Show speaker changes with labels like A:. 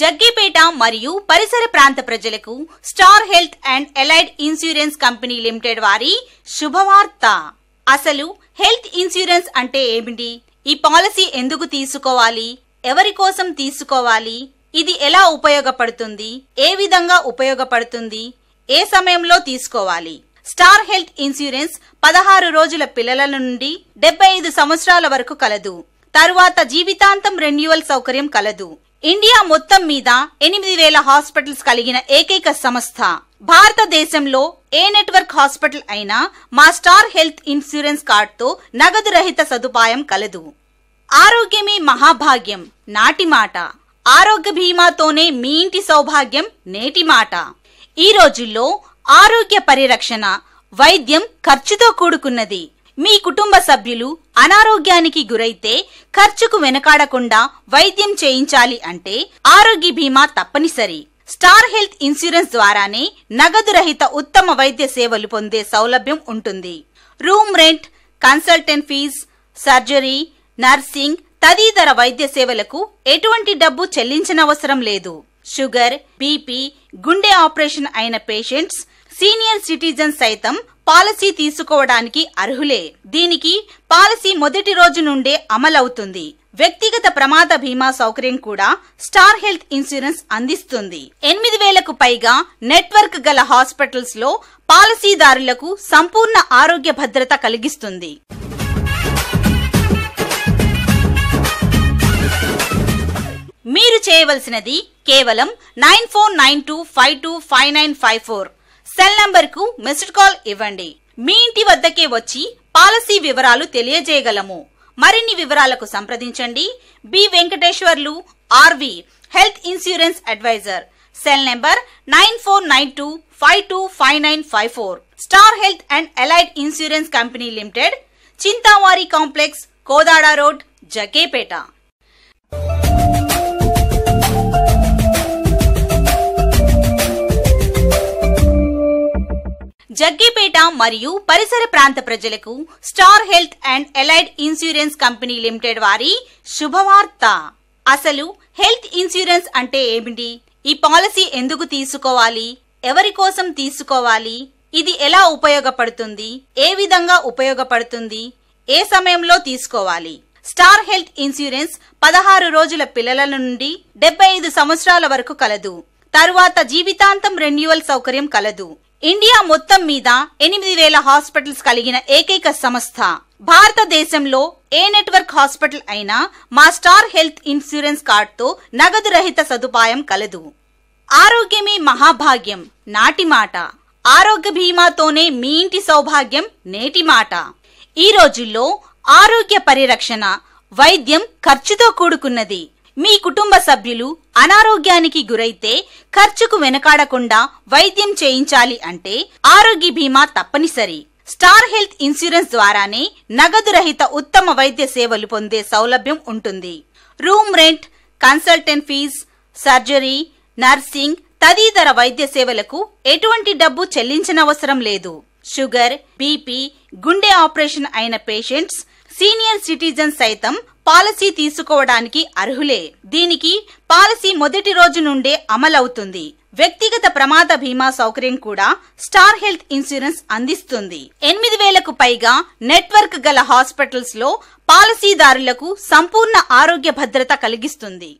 A: జగ్గిపేట మరియు పరిసర ప్రాంత ప్రజలకు star health and allied insurance company limited వారి శుభవార్త. అసలు హెల్త్ ఇన్సూరెన్స్ అంటే ఏమిటి? ఈ పాలసీ ఎందుకు తీసుకోవాలి? ఎవరి కోసం తీసుకోవాలి? ఇది ఎలా ఉపయోగపడుతుంది? ఏ విధంగా ఉపయోగపడుతుంది? ఏ సమయంలో తీసుకోవాలి? స్టార్ హెల్త్ ఇన్సూరెన్స్ పదహారు రోజుల పిల్లల నుండి డెబ్బై ఐదు సంవత్సరాల వరకు కలదు. తరువాత జీవితాంతం రెన్యువల్ సౌకర్యం కలదు. ఇండియా మొత్తం మీద ఎనిమిది వేల హాస్పిటల్స్ కలిగిన ఏకైక సంస్థ. భారతదేశంలో ఏ నెట్వర్క్ హాస్పిటల్ అయినా మా స్టార్ హెల్త్ ఇన్సూరెన్స్ కార్డుతో నగదు రహిత సదుపాయం కలదు. ఆరోగ్యమే మహాభాగ్యం నాటి మాట. ఆరోగ్య బీమాతోనే మీ ఇంటి సౌభాగ్యం నేటి మాట. ఈ రోజుల్లో ఆరోగ్య పరిరక్షణ వైద్యం ఖర్చుతో కూడుకున్నది. మీ కుటుంబ సభ్యులు అనారోగ్యానికి గురైతే ఖర్చుకు వెనకాడకుండా వైద్యం చేయించాలి అంటే ఆరోగ్య బీమా తప్పనిసరి. స్టార్ హెల్త్ ఇన్సూరెన్స్ ద్వారానే నగదు రహిత ఉత్తమ వైద్య సేవలు పొందే సౌలభ్యం ఉంటుంది. Room rent consultant fees surgery nursing తదితర వైద్య సేవలకు ఎటువంటి డబ్బు చెల్లించనవసరం లేదు. షుగర్ బీపీ గుండె ఆపరేషన్ అయిన పేషెంట్స్ సీనియర్ సిటిజన్ సైతం పాలసీ తీసుకోవడానికి అర్హులే. దీనికి పాలసీ మొదటి రోజు నుండే అమలవుతుంది. వ్యక్తిగత ప్రమాద బీమా సౌకర్యం కూడా స్టార్ హెల్త్ ఇన్సూరెన్స్ అందిస్తుంది. ఎనిమిది వేలకు పైగా నెట్వర్క్ గల హాస్పిటల్స్లో పాలసీదారులకు సంపూర్ణ ఆరోగ్య భద్రత కలిగిస్తుంది. మీరు చేయవలసినది కేవలం nine four nine two five two five nine five four. Cell నంబర్కు మిస్డ్ కాల్ ఇవ్వండి. మీ ఇంటి వద్దకే వచ్చి పాలసీ వివరాలు తెలియజేయగలము. మరిన్ని వివరాలకు సంప్రదించండి. B. Venkateswarlu RV health insurance adviser. Cell number nine four nine two five two five nine five four. Star health and allied insurance company limited Chintavari complex Kodada road Jakepeta Jaggipeta మరియు పరిసర ప్రాంత ప్రజలకు star health and allied insurance company limited వారి శుభవార్త. అసలు health insurance అంటే ఏమిటి? ఈ పాలసీ ఎందుకు తీసుకోవాలి? ఎవరి కోసం తీసుకోవాలి? ఇది ఎలా ఉపయోగపడుతుంది? ఏ విధంగా ఉపయోగపడుతుంది? ఏ సమయంలో తీసుకోవాలి? స్టార్ హెల్త్ ఇన్సూరెన్స్ పదహారు రోజుల పిల్లల నుండి డెబ్బై ఐదు సంవత్సరాల వరకు కలదు. తరువాత జీవితాంతం రెన్యువల్ సౌకర్యం కలదు. ఇండియా మొత్తం మీద ఎనిమిది వేల హాస్పిటల్స్ కలిగిన ఏకైక సంస్థ. భారతదేశంలో ఏ నెట్వర్క్ హాస్పిటల్ అయినా మా స్టార్ హెల్త్ ఇన్సూరెన్స్ కార్డుతో నగదు రహిత సదుపాయం కలదు. ఆరోగ్యమే మహాభాగ్యం నాటి మాట. ఆరోగ్య బీమాతోనే మీ ఇంటి సౌభాగ్యం నేటి మాట. ఈ రోజుల్లో ఆరోగ్య పరిరక్షణ వైద్యం ఖర్చుతో కూడుకున్నది. మీ కుటుంబ సభ్యులు అనారోగ్యానికి గురైతే ఖర్చుకు వెనకాడకుండా వైద్యం చేయించాలి అంటే ఆరోగ్య బీమా తప్పనిసరి. స్టార్ హెల్త్ ఇన్సూరెన్స్ ద్వారానే నగదు రహిత ఉత్తమ వైద్య సేవలు పొందే సౌలభ్యం ఉంటుంది. Room rent consultant fees surgery nursing తదితర వైద్య సేవలకు ఎటువంటి డబ్బు చెల్లించనవసరం లేదు. షుగర్ బీపీ గుండె ఆపరేషన్ అయిన పేషెంట్స్ సీనియర్ సిటిజన్ సైతం పాలసీ తీసుకోవడానికి అర్హులే. దీనికి పాలసీ మొదటి రోజు నుండే అమలవుతుంది. వ్యక్తిగత ప్రమాద బీమా సౌకర్యం కూడా స్టార్ హెల్త్ ఇన్సూరెన్స్ అందిస్తుంది. ఎనిమిది వేలకు పైగా నెట్వర్క్ గల హాస్పిటల్స్లో పాలసీదారులకు సంపూర్ణ ఆరోగ్య భద్రత కలిగిస్తుంది.